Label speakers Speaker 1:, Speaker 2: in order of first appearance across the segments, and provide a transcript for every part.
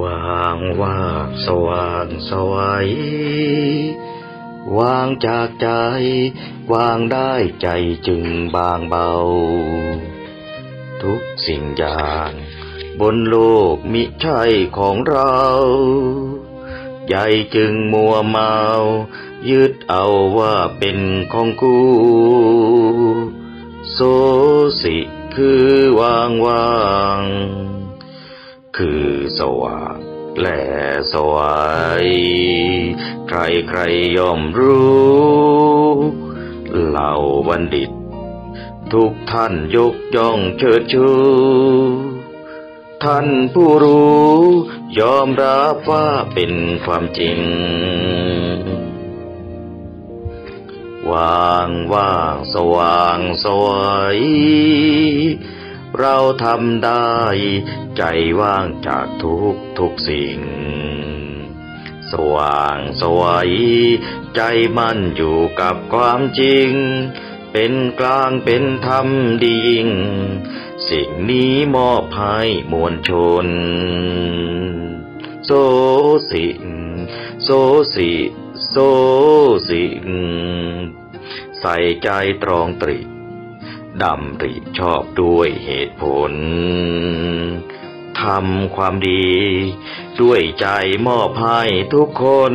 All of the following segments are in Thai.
Speaker 1: ว่างว่าสว่างสวัยวางจากใจ วางได้ใจจึงบางเบา ทุกสิ่งอย่าง บนโลกมิใช่ของเราใหญ่จึงมัวเมา ยึดเอาว่าเป็นของกูโซสิคือวางวาง คือสว่างและสวัยใครใครย่อมรู้เหล่าบัณฑิต ทุกท่านยกย่องเชิดชู ท่านผู้รู้ยอมรับว่าเป็นความจริง วางว่างสว่างสวัย เราทำได้ ใจว่างจากทุกทุกสิ่ง สว่างสวัยใจมั่นอยู่กับความจริง เป็นกลางเป็นธรรมดียิ่ง สิ่งนี้มอบให้มวลชน โซสิงโซสิโซสิงใส่ใจตรองตริ ดำริชอบด้วยเหตุผล ทำความดี ด้วยใจมอบให้ทุกคน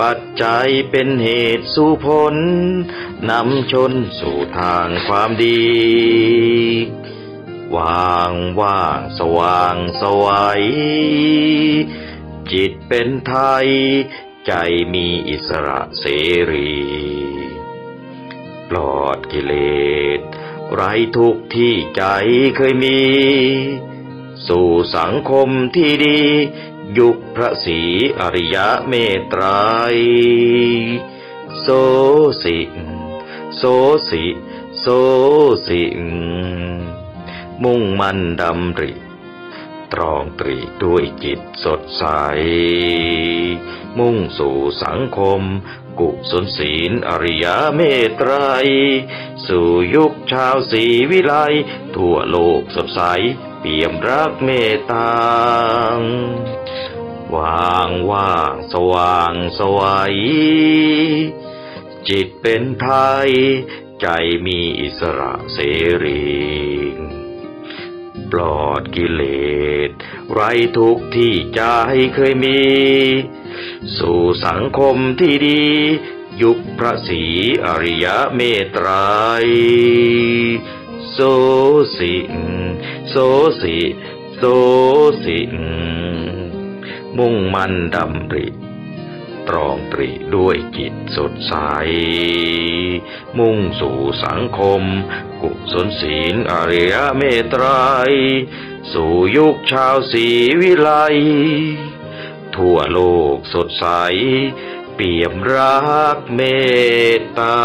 Speaker 1: ปัจจัยเป็นเหตุสู่ผล นำชนสู่ทางความดี วางว่างสว่างสวัยจิตเป็นไทย ใจมีอิสระเสรี ปลอดกิเลส ไรทุกที่ใจเคยมี สู่สังคมที่ดี ยุคพระศรีอริยะเมตไตรยโซสิโซสิโซสิมุ่งมันดำริ ตรองตรีด้วยจิตสดใส มุ่งสู่สังคม กุศลศีลอริยเมตไตรยสู่ยุคชาวศรีวิไล ทั่วโลกสดใส เปี่ยมรักเมตตาว่างว่างสว่างสวัย จิตเป็นไทย ใจมีอิสระเสรี ปลอดกิเลส ไรทุกที่ใจเคยมี สู่สังคมที่ดี ยุคพระศรีอริยเมตไตรยโซสิโซสิโซสิมุ่งมันดำริตรองตรีด้วยจิตสดใส มุ่งสู่สังคม กุศลศีลอริยเมตไตรยสู่ยุคชาวศรีวิไล ทั่วโลกสดใส เปี่ยมรักเมตตา